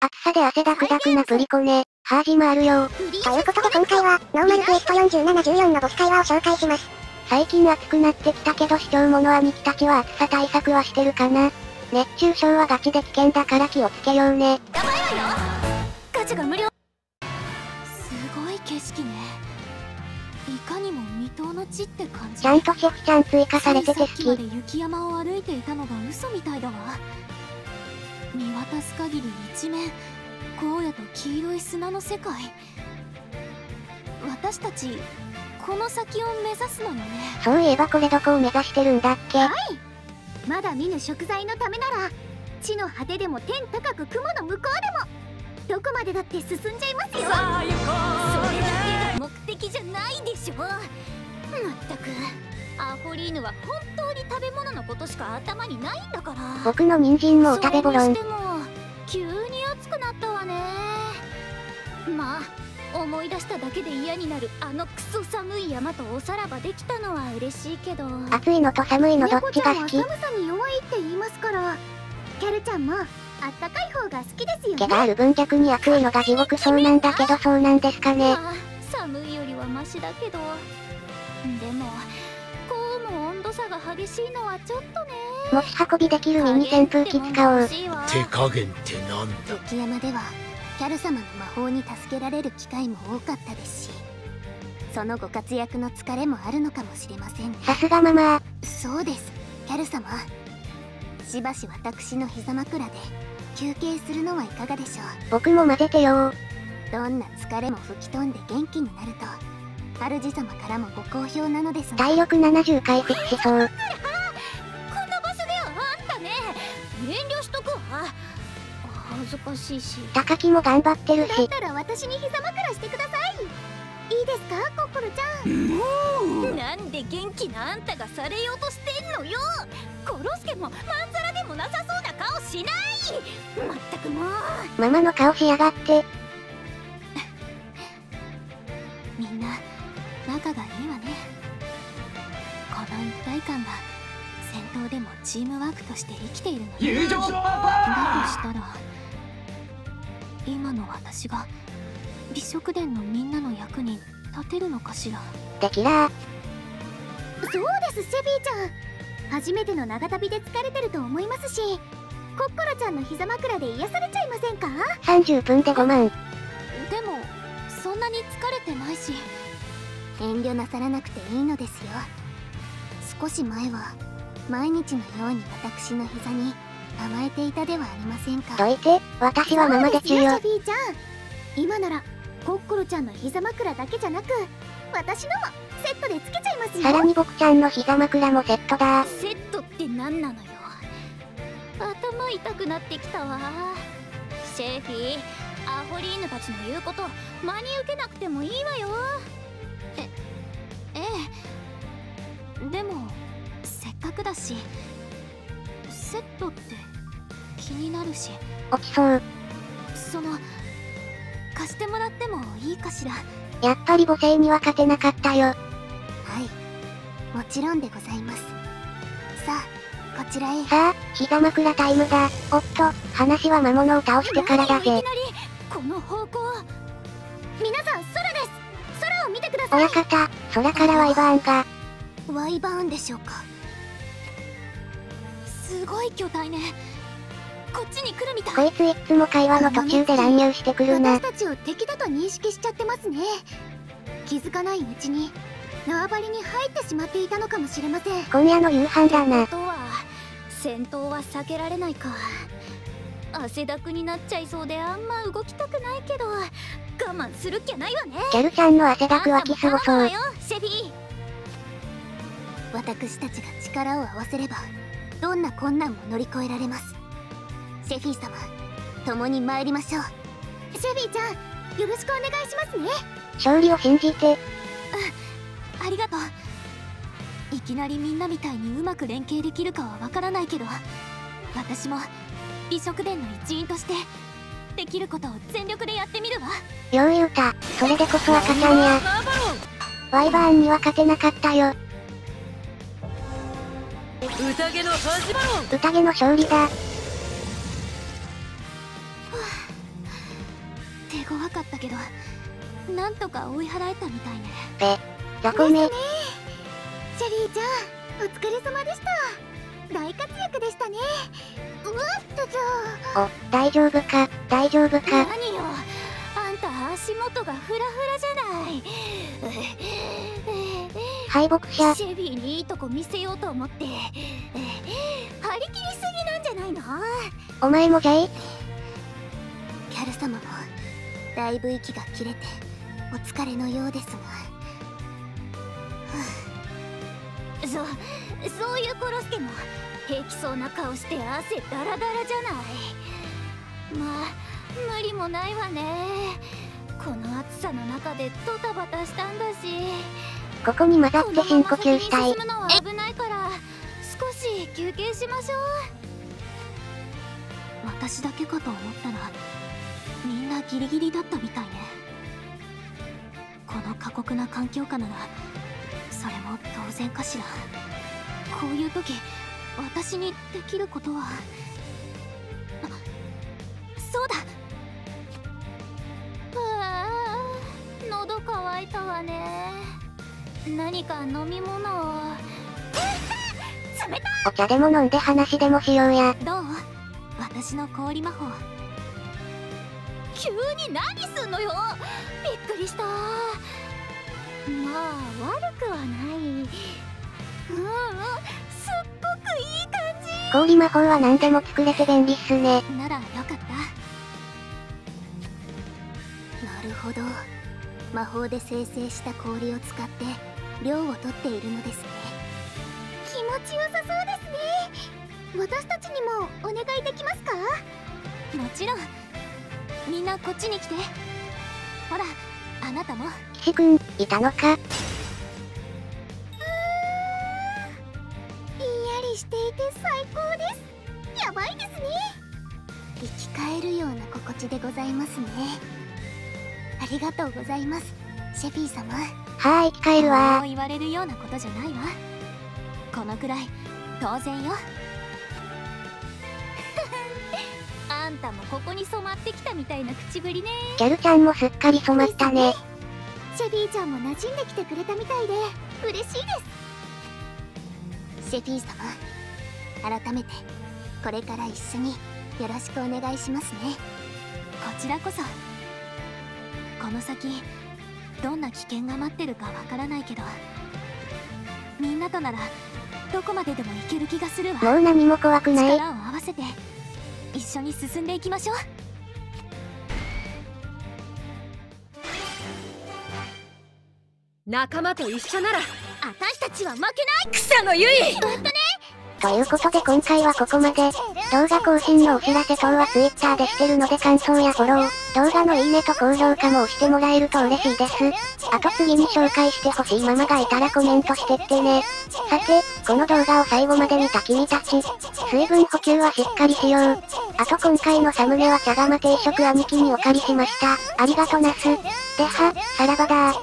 暑さで汗だくだくなプリコネ、ハージもあるよ。ということで今回は、ノーマルクエスト4714のボス会話を紹介します。最近暑くなってきたけど視聴者兄貴たちは暑さ対策はしてるかな熱中症はガチで危険だから気をつけようね。やばいわよガチャが無料すごい景色ねいかにも未踏の地って感じちゃんとシェフちゃん追加されてて好き。雪山を歩いていたのが嘘みたいだわ見渡す限り一面荒野と黄色い砂の世界。私たちこの先を目指すのよね。そういえばこれどこを目指してるんだっけ？まだ見ぬ食材のためなら、地の果てでも天高く雲の向こうでも、どこまでだって進んじゃいますよ。アホリーヌは本当に食べ物のことしか頭にないんだから。僕の人参もお食べボロも。急に暑くなったわね。まあ思い出しただけで嫌になるあのクソ寒い山とおさらばできたのは嬉しいけど。暑いのと寒いのどっ猫ちゃんはちが好き寒さに弱いって言いますから、キャルちゃんもあったかい方が好きですよね。毛がある分逆に暑いのが地獄そうなんだけどそうなんですかね。まあ寒いよりはマシだけど。でもこうも温度差が激しいのはちょっとね。もし運びできるミニ扇風機使おう。手加減ってなんだ？雪山ではキャル様の魔法に助けられる機会も多かったですしそのご活躍の疲れもあるのかもしれませんね。さすがママ。そうです。キャル様。しばし私の膝枕で休憩するのはいかがでしょ僕も混ぜてよ。うどんな疲れも吹き飛んで元気になると主様からもご好評なのですが体力70回復しそう。こんな場所ではあんたね遠慮しとくわ恥ずかしいし高木も頑張ってるし。だったら私に膝枕してください。いいですか、コッコロちゃん？なんで元気なあんたがされようとしてんのよコロスケもまんざらでもなさそうな顔しないまったくもうママの顔しやがって。チームワークとして生きているのよ友情だとしたら今の私が美食殿のみんなの役に立てるのかしらできらー。そうです、セフィーちゃん。初めての長旅で疲れてると思いますし、コッコロちゃんの膝枕で癒されちゃいませんか ?30 分で5万。でもそんなに疲れてないし遠慮なさらなくていいのですよ少し前は毎日のように私の膝に甘えていたではありませんか？どいて、私はママでちゅよセ。フィーちゃん。今なら、コッコロちゃんの膝枕だけじゃなく、私のもセットでつけちゃいますよ。さらに僕ちゃんの膝枕もセットだ。セットって何なのよ頭痛くなってきたわシェフィアホリーヌたちの言うこと真に受けなくてもいいわよえええでもだしセットって気になるし。落ちそう。その貸してもらってもいいかしら。やっぱり母性には勝てなかったよ。はい。もちろんでございます。さあこちらへ。さあ、膝枕タイムだ。おっと、話は魔物を倒してからだぜ。この方向皆さん、空です。空を見てください。親方、空からワイバーンが。ワイバーンでしょうかすごい巨体ねこっちに来るみたいこいついっつも会話の途中で乱入してくるな私。たちを敵だと認識しちゃってますね。気づかないうちに、縄張りに入ってしまっていたのかもしれません。今夜の夕飯だなあ。とは戦闘は避けられないか汗だくになっちゃいそうであんま動きたくないけど我慢するっきゃないわねキャルちゃんの汗だくはきすごそう。シェフィ私たちが力を合わせればどんな困難も乗り越えられますシェフィー様共に参りましょうシェフィーちゃん、よろしくお願いしますね。勝利を信じて、ありがとういきなりみんなみたいにうまく連携できるかはわからないけど私も美食殿の一員としてできることを全力でやってみるわよう言うた。それでこそ赤ちゃんや。ワイバーンには勝てなかったよ。宴の始まろう。宴の勝利だ。怖かったけどなんとか追い払えたみたいね。雑魚め。シェリーちゃんお疲れ様でした。大活躍でしたね。うわっとじゃお、大丈夫か、大丈夫か。何？敗北者、シェビーにいいとこ見せようと思って。張り切りすぎなんじゃないの？お前もじゃい。キャル様もだいぶ息が切れてお疲れのようですが。そそういうコロスケも平気そうな顔して汗ダラダラじゃない。まあ無理もないわね。この暑さの中でドタバタしたんだしここに混ざって深呼吸したい。危ないから少し休憩しましょう。私だけかと思ったらみんなギリギリだったみたいね。この過酷な環境下な。らそれも当然かしら。こういう時私にできることは。あそうだ。あ喉乾いたわね。何か飲み物を。冷たお茶でも飲んで話でもしようや。どう？私の氷魔法。急に何すんのよ。びっくりした。まあ悪くはない。うんうん。すっごくいい感じ。氷魔法は何でも作れて便利っすね。ならよかった。なるほど。魔法で生成した氷を使って量を取っているのですね。気持ちよさそうですね。私たちにもお願いできますか？もちろん。みんなこっちに来て。ほらあなたも。騎士くん、いたのか？ひんやりしていて最高です。やばいですね。生き返るような心地でございますね。ありがとうございます。シェフィー様はーい、生き返るわ言われるようなことじゃないわ。このくらい当然よ。あんたもここに染まってきたみたいな口ぶりね。ギャルちゃんもすっかり染まったね。シェビーちゃんも馴染んできてくれたみたいで嬉しいです。シェフィー様改めてこれから一緒によろしくお願いしますね。こちらこそ。この先どんな危険が待ってるかわからないけどみんなとならどこまででも行ける気がするわ。もう何も怖くない。力を合わせて一緒に進んでいきましょう。仲間と一緒なら。私たちは負けない。草野ゆいということで今回はここまで。動画更新のお知らせ等は Twitter でしてるので感想やフォロー、動画のいいねと高評価も押してもらえると嬉しいです。あと次に紹介してほしいママがいたらコメントしてってね。さて、この動画を最後まで見た君たち、水分補給はしっかりしよう。あと今回のサムネは茶釜定食兄貴にお借りしました。ありがとなす。ではさらばだ、